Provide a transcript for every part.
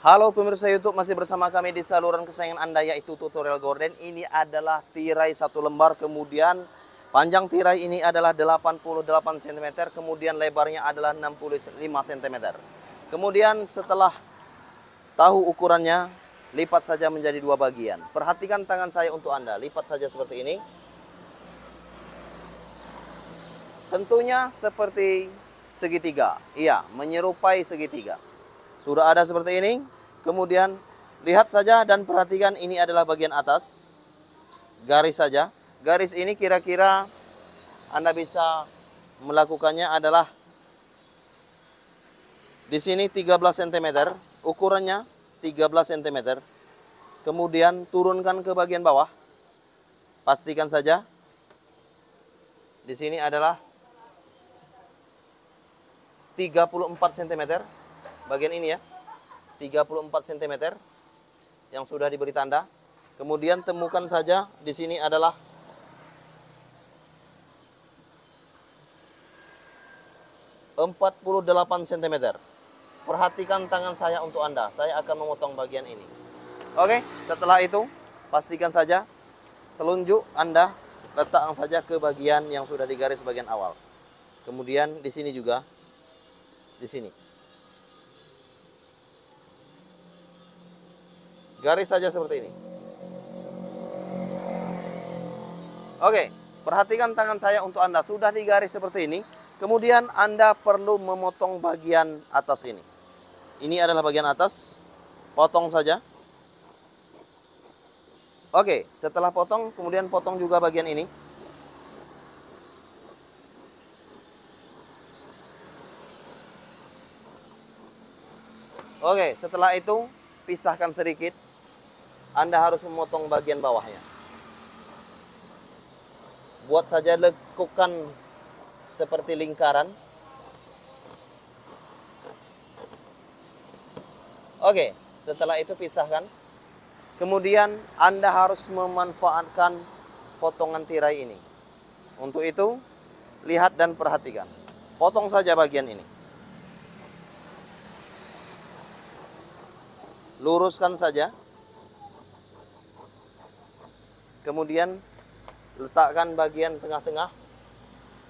Halo pemirsa YouTube, masih bersama kami di saluran kesayangan Anda yaitu tutorial gorden. Ini adalah tirai satu lembar, kemudian panjang tirai ini adalah 88 cm, kemudian lebarnya adalah 65 cm. Kemudian setelah tahu ukurannya, lipat saja menjadi dua bagian. Perhatikan tangan saya untuk Anda, lipat saja seperti ini. Tentunya seperti segitiga. Iya, menyerupai segitiga. Sudah ada seperti ini. Kemudian lihat saja dan perhatikan ini adalah bagian atas. Garis saja. Garis ini kira-kira Anda bisa melakukannya adalah di sini 13 cm, ukurannya 13 cm. Kemudian turunkan ke bagian bawah. Pastikan saja di sini adalah 34 cm bagian ini ya. 34 cm yang sudah diberi tanda. Kemudian temukan saja di sini adalah empat puluh delapan cm perhatikan tangan saya untuk anda. Saya akan memotong bagian ini. Oke setelah itu pastikan saja telunjuk anda letakkan saja ke bagian yang sudah digaris bagian awal. Kemudian di sini juga di sini Garis saja seperti ini. Oke, perhatikan tangan saya untuk Anda. Sudah digaris seperti ini. Kemudian Anda perlu memotong bagian atas ini. Ini adalah bagian atas. Potong saja. Oke, setelah potong, kemudian potong juga bagian ini. Oke, setelah itu pisahkan sedikit anda harus memotong bagian bawahnya. Buat saja lekukan seperti lingkaran. Oke, setelah itu pisahkan. Kemudian Anda harus memanfaatkan potongan tirai ini. Untuk itu, lihat dan perhatikan. Potong saja bagian ini. Luruskan saja. Kemudian letakkan bagian tengah-tengah.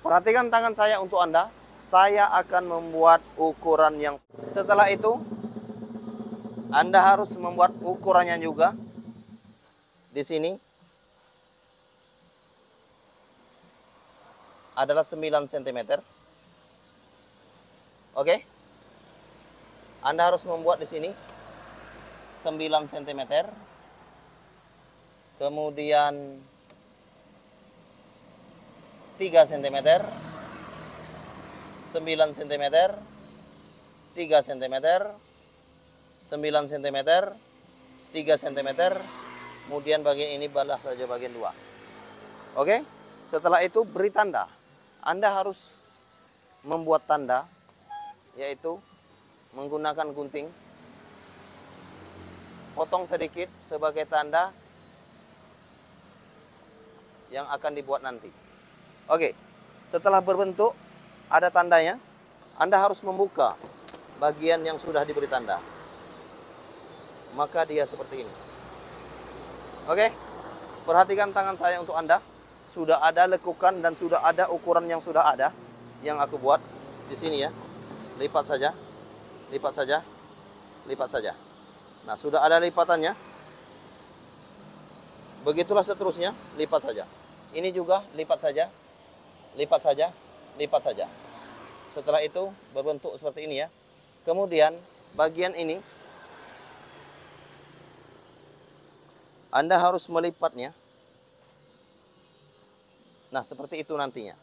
Perhatikan tangan saya untuk Anda. Saya akan membuat ukuran yang setelah itu Anda harus membuat ukurannya juga di sini adalah 9 cm. Oke? Anda harus membuat di sini 9 cm kemudian 3 cm 9 cm 3 cm 9 cm 3 cm kemudian bagian ini balas saja bagian 2 oke? Setelah itu beri tanda. Anda harus membuat tanda yaitu menggunakan gunting. Potong sedikit sebagai tanda yang akan dibuat nanti. Oke, setelah berbentuk ada tandanya, Anda harus membuka bagian yang sudah diberi tanda. Maka dia seperti ini. Oke, perhatikan tangan saya untuk Anda. Sudah ada lekukan dan sudah ada ukuran yang sudah ada yang aku buat di sini ya. Lipat saja, lipat saja, lipat saja. Nah, sudah ada lipatannya. Begitulah seterusnya, lipat saja. Ini juga lipat saja, lipat saja, lipat saja. Setelah itu berbentuk seperti ini ya. Kemudian bagian ini Anda harus melipatnya. Nah, seperti itu nantinya.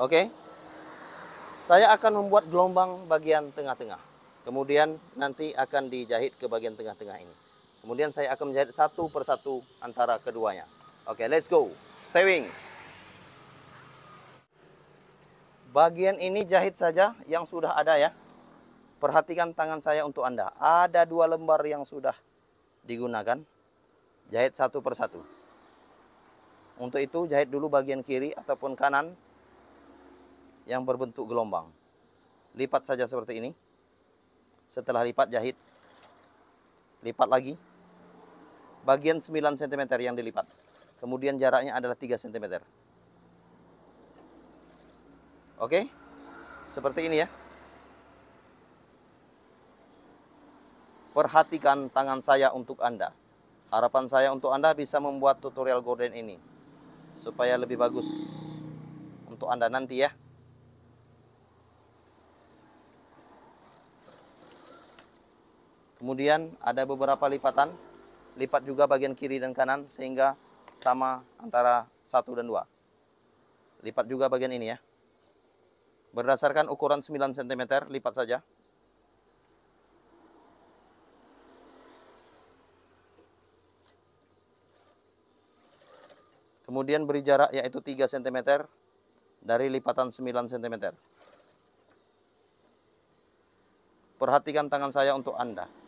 Oke. Saya akan membuat gelombang bagian tengah-tengah. Kemudian nanti akan dijahit ke bagian tengah-tengah ini. Kemudian saya akan menjahit satu persatu antara keduanya. Oke, okay, let's go. Sewing. Bagian ini jahit saja yang sudah ada ya. Perhatikan tangan saya untuk Anda. Ada dua lembar yang sudah digunakan. Jahit satu persatu. Untuk itu jahit dulu bagian kiri ataupun kanan yang berbentuk gelombang. Lipat saja seperti ini. Setelah lipat jahit. Lipat lagi. Bagian 9 cm yang dilipat. Kemudian jaraknya adalah 3 cm. Oke? Seperti ini ya. Perhatikan tangan saya untuk Anda. Harapan saya untuk Anda bisa membuat tutorial gorden ini supaya lebih bagus untuk Anda nanti ya. Kemudian ada beberapa lipatan, lipat juga bagian kiri dan kanan sehingga sama antara satu dan dua. Lipat juga bagian ini ya. Berdasarkan ukuran 9 cm, lipat saja. Kemudian beri jarak yaitu 3 cm dari lipatan 9 cm. Perhatikan tangan saya untuk Anda.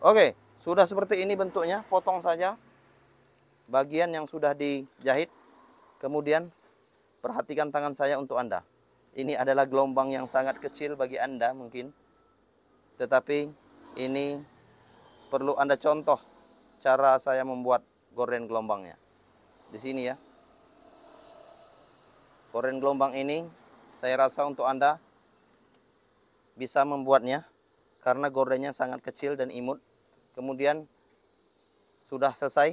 Oke, sudah seperti ini bentuknya, potong saja bagian yang sudah dijahit. Kemudian perhatikan tangan saya untuk Anda. Ini adalah gelombang yang sangat kecil bagi Anda mungkin. Tetapi ini perlu Anda contoh cara saya membuat gorden gelombangnya. Di sini ya. Gorden gelombang ini saya rasa untuk Anda bisa membuatnya karena gordennya sangat kecil dan imut kemudian sudah selesai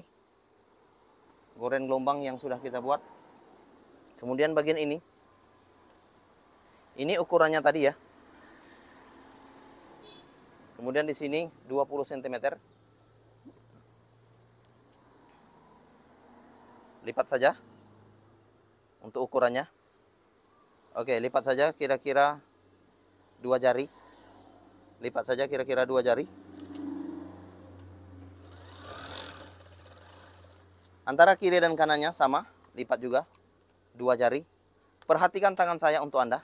goreng gelombang yang sudah kita buat. Kemudian bagian ini. Ini ukurannya tadi ya. Kemudian di sini 20 cm lipat saja untuk ukurannya. Oke lipat saja kira-kira dua jari. Lipat saja kira-kira dua jari Antara kiri dan kanannya sama, lipat juga. Dua jari. Perhatikan tangan saya untuk Anda.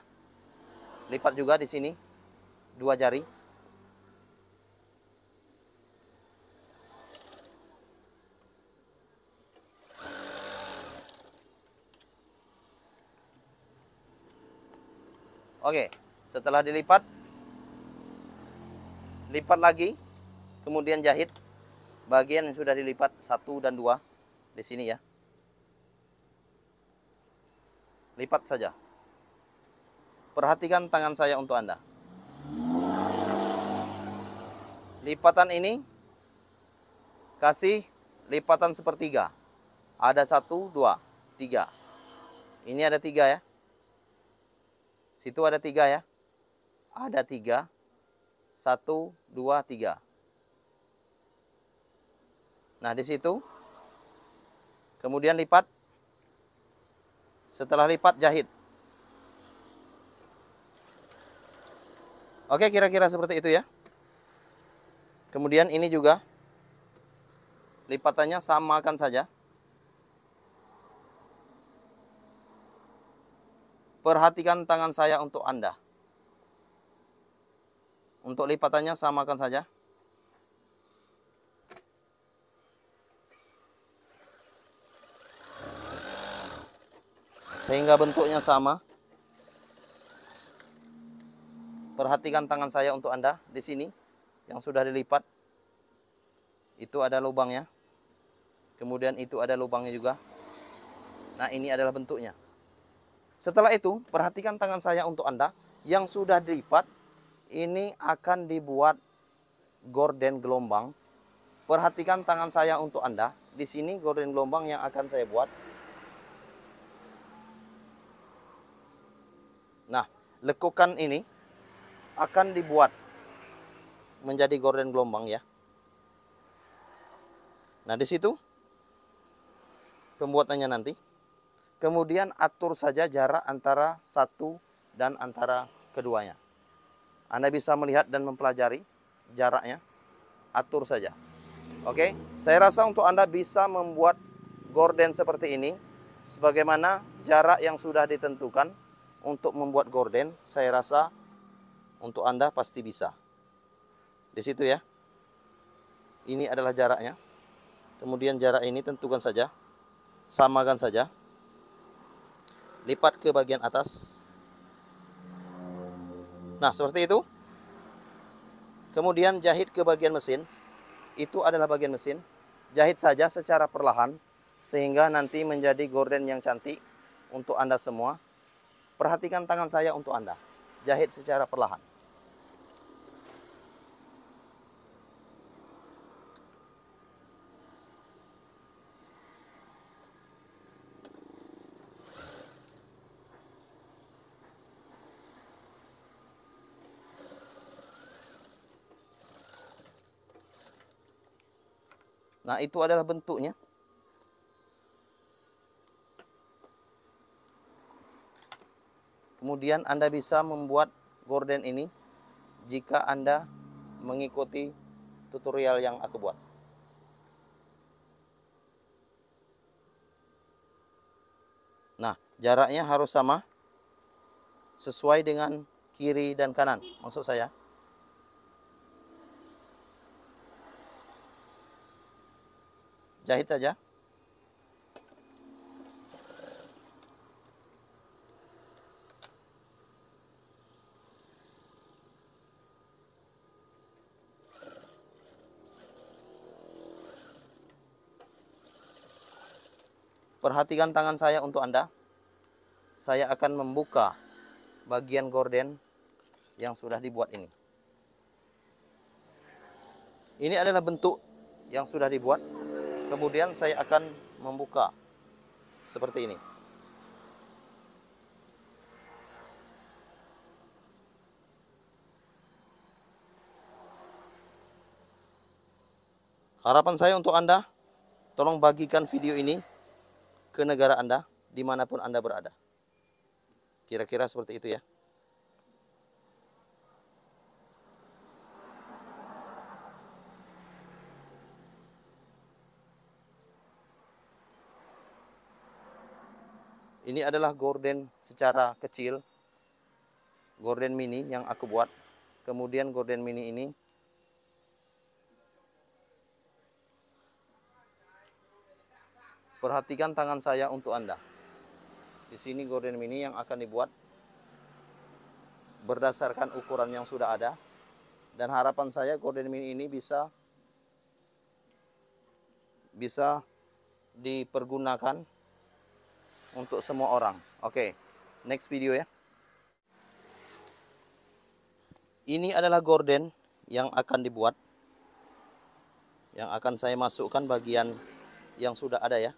Lipat juga di sini. Dua jari. Oke, setelah dilipat, lipat lagi, kemudian jahit bagian yang sudah dilipat satu dan dua di sini ya. Lipat saja. Perhatikan tangan saya untuk Anda. Lipatan ini kasih lipatan sepertiga. Ada satu, dua, tiga. Ini ada tiga ya. Situ ada tiga ya. Ada tiga. Satu, dua, tiga. Nah, di situ Kemudian lipat. Setelah lipat jahit. Oke, kira-kira seperti itu ya. Kemudian ini juga lipatannya samakan saja. Perhatikan tangan saya untuk Anda. Untuk lipatannya samakan saja. Sehingga bentuknya sama. Perhatikan tangan saya untuk Anda di sini yang sudah dilipat. Itu ada lubangnya. Kemudian itu ada lubangnya juga. Nah, ini adalah bentuknya. Setelah itu, perhatikan tangan saya untuk Anda yang sudah dilipat. Ini akan dibuat gorden gelombang. Perhatikan tangan saya untuk Anda. Di sini gorden gelombang yang akan saya buat. Nah, lekukan ini akan dibuat menjadi gorden gelombang ya. Nah, di situ pembuatannya nanti. Kemudian atur saja jarak antara satu dan antara keduanya. Anda bisa melihat dan mempelajari jaraknya. Atur saja. Oke, saya rasa untuk Anda bisa membuat gorden seperti ini sebagaimana jarak yang sudah ditentukan untuk membuat gorden, saya rasa untuk Anda pasti bisa. Di situ ya. Ini adalah jaraknya. Kemudian jarak ini tentukan saja. Samakan saja. Lipat ke bagian atas. Nah, seperti itu. Kemudian jahit ke bagian mesin. Itu adalah bagian mesin. Jahit saja secara perlahan sehingga nanti menjadi gorden yang cantik untuk Anda semua. Perhatikan tangan saya untuk Anda. Jahit secara perlahan. Nah, itu adalah bentuknya. Kemudian Anda bisa membuat gorden ini jika Anda mengikuti tutorial yang aku buat. Nah, jaraknya harus sama sesuai dengan kiri dan kanan maksud saya. jahit saja. Perhatikan tangan saya untuk Anda. Saya akan membuka bagian gorden yang sudah dibuat ini. Ini adalah bentuk yang sudah dibuat. Kemudian saya akan membuka seperti ini. Harapan saya untuk Anda, tolong bagikan video ini ke negara Anda, di mana pun Anda berada. Kira-kira seperti itu ya. Ini adalah gorden secara kecil. Gorden mini yang aku buat. Kemudian gorden mini ini Perhatikan tangan saya untuk Anda. Di sini gorden mini yang akan dibuat berdasarkan ukuran yang sudah ada. Dan harapan saya gorden mini ini bisa bisa dipergunakan untuk semua orang. Oke, okay, next video ya. Ini adalah gorden yang akan dibuat. Yang akan saya masukkan bagian yang sudah ada ya.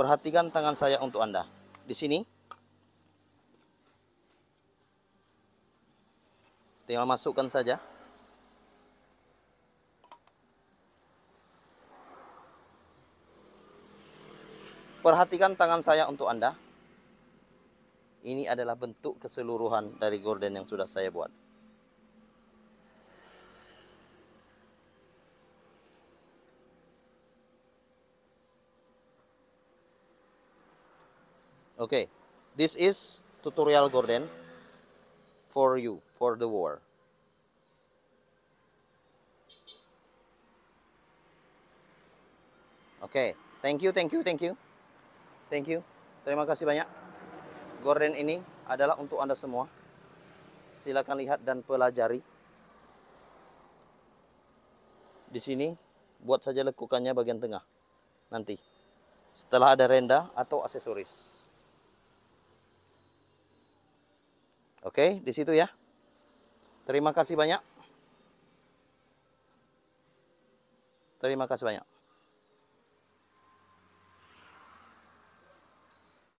Perhatikan tangan saya untuk Anda. Di sini. Tinggal masukkan saja. Perhatikan tangan saya untuk Anda. Ini adalah bentuk keseluruhan dari gorden yang sudah saya buat. Okay, this is tutorial gorden for you, for the war. Okay, thank you, thank you, thank you. Thank you. Terima kasih banyak. Gorden ini adalah untuk Anda semua. Silakan lihat dan pelajari. Di sini buat saja lekukannya bagian tengah. Nanti. Setelah ada renda atau aksesoris. Oke, di situ ya. Terima kasih banyak. Terima kasih banyak.